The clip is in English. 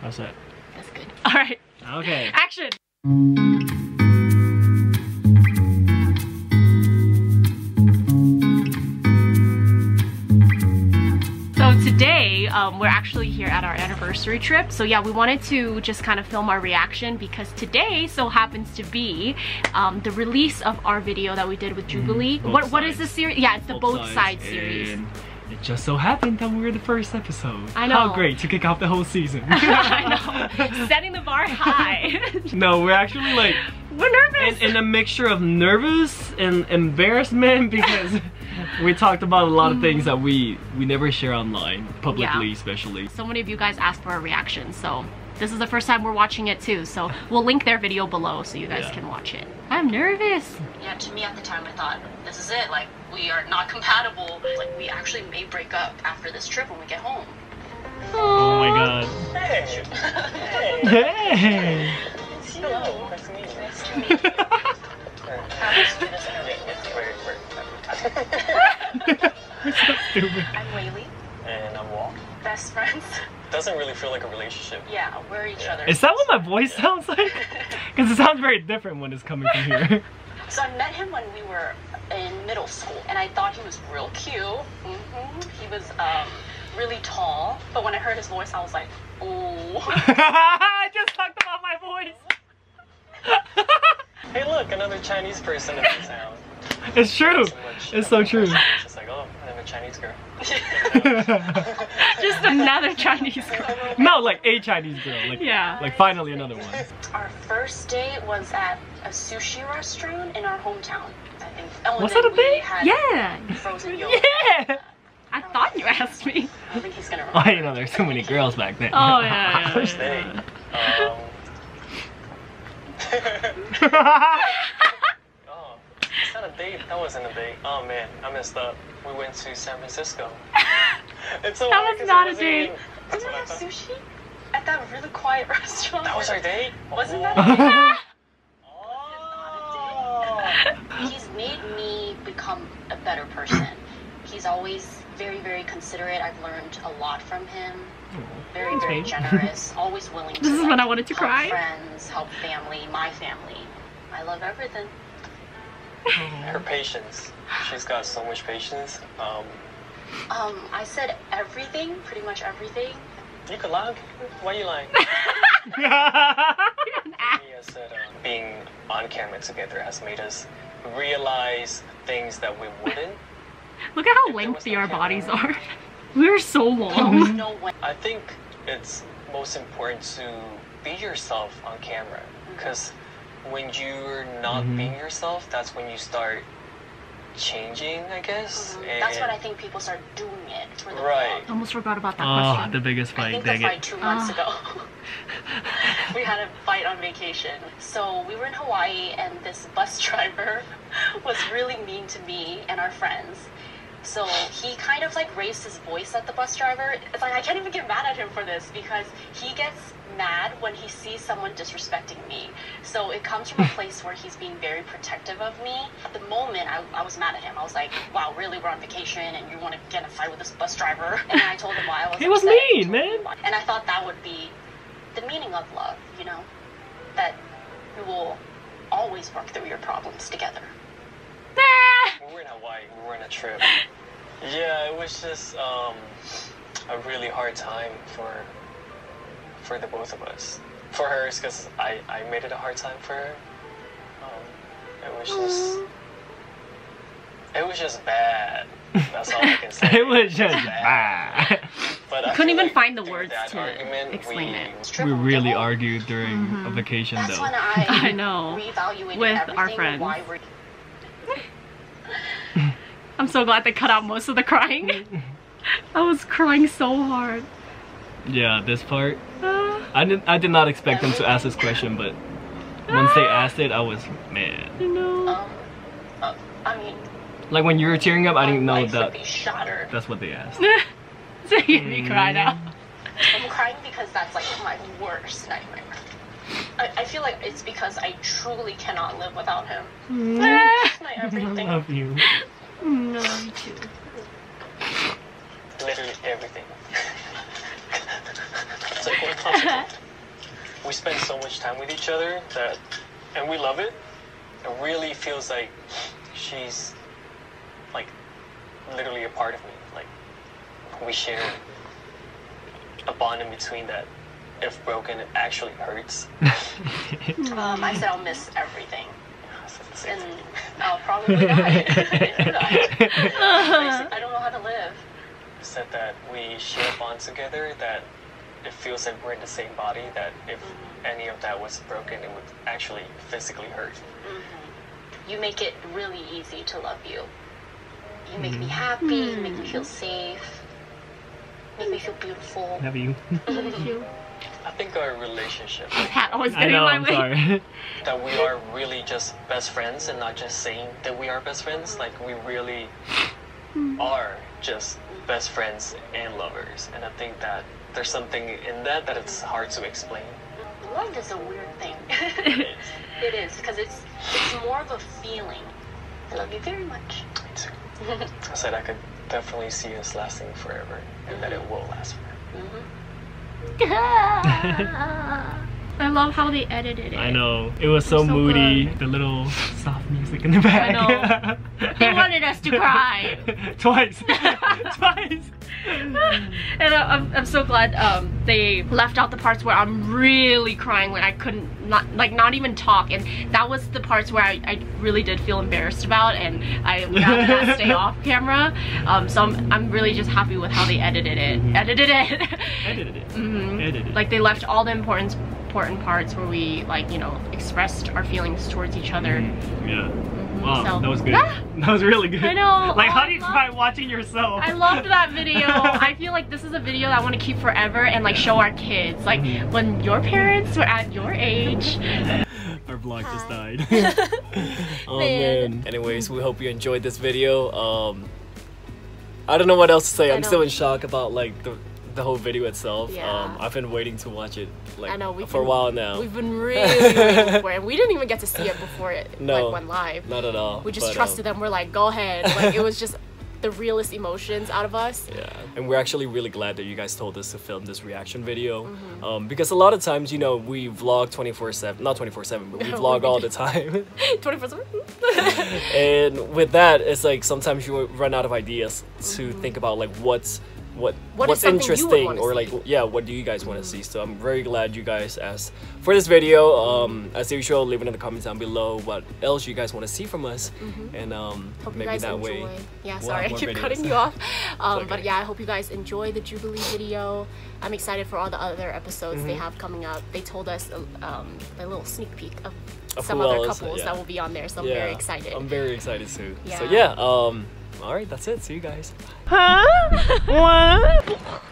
How's that? That's good. All right, Okay. action. So today, um, we're actually here at our anniversary trip. So yeah, we wanted to just kind of film our reaction because today so happens to be um, the release of our video that we did with Jubilee. both what What is the series? Yeah, it's the both, sides, series. And It just so happened that we were the first episode. I know. How great to kick off the whole season. I know, setting the bar high. no, we're actually like we're nervous. in, in a mixture of nervous and embarrassment because we talked about a lot of things that we we never share online publicly Yeah. especially so many of you guys asked for a reaction, so this is the first time we're watching it too. So we'll link their video below so you guys Yeah. can watch it. I'm nervous. Yeah, to me at the time, I thought, this is it. Like, we are not compatible. Like, we actually may break up after this trip when we get home. oh my god Hey! hey Hello, nice to meet you. Nice to meet you. Happy to do this interview. Yes, we're, we're Stupid. I'm Weylie, And I'm Wah. best friends. Doesn't really feel like a relationship. Yeah, we're each Yeah. other. Is that what my voice sounds like? Because it sounds very different when it's coming from here. So I met him when we were in middle school, and I thought he was real cute. hmm He was um, really tall, but when I heard his voice, I was like, ooh. I just talked about my voice. Hey, look, another Chinese person in the town. it's true. So much- It's so true. Another Chinese girl. Just another Chinese girl. no, like a Chinese girl. Like, Yeah. like finally another one. Our first date was at a sushi restaurant in our hometown. I think. Oh, Was that a we date? Yeah. Frozen yogurt. Yeah. I thought you asked me. I think he's gonna Oh, remember. you know, there's so many girls back then. Oh yeah. yeah, First yeah. date. Um. oh, it's not a date. That wasn't a date. Oh man, I messed up. We went to San Francisco. It's so That weird was 'cause it not a date. Didn't we I have sushi at that really quiet restaurant? That was our date. Wasn't oh. that Oh. oh. He's made me become a better person. He's always very, very considerate. I've learned a lot from him. Very, very generous. Always willing to. This is like, when I wanted to help cry. Friends, help family, my family. I love everything. Her patience. She's got so much patience. Um, Um, I said everything, pretty much everything. you could lie. Why you lying? Mia said um, being on camera together has made us realize things that we wouldn't. Look at how lengthy our bodies are. We're so long. No way. I think it's most important to be yourself on camera because when you're not Mhm. being yourself, that's when you start changing, I guess. Mhm. And That's when I think people start doing it for the Right. vlog. Almost forgot about that Oh, question. the biggest fight. I fight. think the Dang fight it. two months Ah. ago. we had a fight on vacation. So we were in Hawaii, and this bus driver was really mean to me and our friends. So he kind of like raised his voice at the bus driver. It's like I can't even get mad at him for this because he gets mad when he sees someone disrespecting me. So it comes from a place where he's being very protective of me. At the moment, I, I was mad at him. I was like, wow, really, we're on vacation and you want to get in a fight with this bus driver? And I told him why I was He was mean, man. And I thought that would be the meaning of love, you know? That you will always work through your problems together. We were in Hawaii, we were on a trip. Yeah, it was just um, a really hard time for for the both of us. For her, it's because I, I made it a hard time for her. Um, it was just it was just bad. That's all I can say. it was just bad. But I Couldn't even like find the words to argument, explain we, it. we really are. argued during Mhm. a vacation That's though. when I, I know. reevaluated With everything our and friends. Why we're I'm so glad they cut out most of the crying. I was crying so hard. Yeah, this part. Ah, I did I did not expect them to ask this question, but once they asked it, I was mad. I know. um, uh, I mean, Like when you were tearing up, I didn't know life would that be that's what they asked. so you made me cry now. I'm crying because that's like my worst nightmare. I, I feel like it's because I truly cannot live without him. He's my I love you. No, me too. literally everything. it's like going we spend so much time with each other that, and we love it. It really feels like she's like literally a part of me. Like we share a bond in between that, if broken, it actually hurts. Um, I said I'll miss everything. So it's the same And. I'll probably die if you die. I don't know how to live. said that we share a bond together that it feels like we're in the same body that if mm-hmm. any of that was broken it would actually physically hurt mm-hmm. You make it really easy to love you. You make me mm-hmm. happy, you make me mm. feel safe, make me feel beautiful. Have you? i think our relationship Hat always getting know. my I'm way. sorry. that we are really just best friends and not just saying that we are best friends like we really hmm. are just best friends and lovers and i think that there's something in that that it's hard to explain Love is a weird thing. it is because it's it's more of a feeling. I love you very much. Me too. i said i could definitely see us lasting forever and that it will last forever mm-hmm. I love how they edited it. I know. It was so, so moody. good. The little soft music in the back. know. They wanted us to cry. Twice. Twice. And I- I'm, I'm so glad um, they left out the parts where I'm really crying when I couldn't not like not even talk and that was the parts where I, I really did feel embarrassed about and I rather not stay off camera um, so I'm, I'm really just happy with how they edited it edited it Edited it. Mhm. Edited like they left all the important important parts where we like you know expressed our feelings towards each other Mhm. Yeah. Wow, so- that was good. Ah! That was really good. I know. Like, Oh, how I do you love- cry watching yourself? I loved that video. I feel like this is a video that I want to keep forever and like show our kids. Like Mhm. when your parents were at your age. Our vlog just died. Oh Man. man. Anyways, we hope you enjoyed this video. Um, I don't know what else to say. I I'm know. still in shock about like the the whole video itself. Yeah. Um, I've been waiting to watch it like I know we've for a while now. We've been really waiting for it. We didn't even get to see it before it No. like went live. Not at all. We just but, trusted um, them. We're like, go ahead. Like it was just the realest emotions out of us. Yeah, and we're actually really glad that you guys told us to film this reaction video, Mm-hmm. um, because a lot of times, you know, we vlog 24/7, not 24/7, but we vlog all the time. 24 7. and with that, it's like sometimes you run out of ideas to think about like what's what. What what's something you would interesting or like see? Yeah what do you guys want to see so i'm very glad you guys asked for this video um as usual leave it in the comments down below what else you guys want to see from us and um. Hope you maybe guys that enjoy. way Yeah, we'll sorry, I keep videos. cutting you off. Um, But yeah, I hope you guys enjoy the Jubilee video. I'm excited for all the other episodes they Mm-hmm. have coming up. They told us um, a little sneak peek of, Of some other else, couples yeah. that will be on there, so I'm very excited. i'm very excited too so Yeah. yeah um all right that's it see you guys huh? What?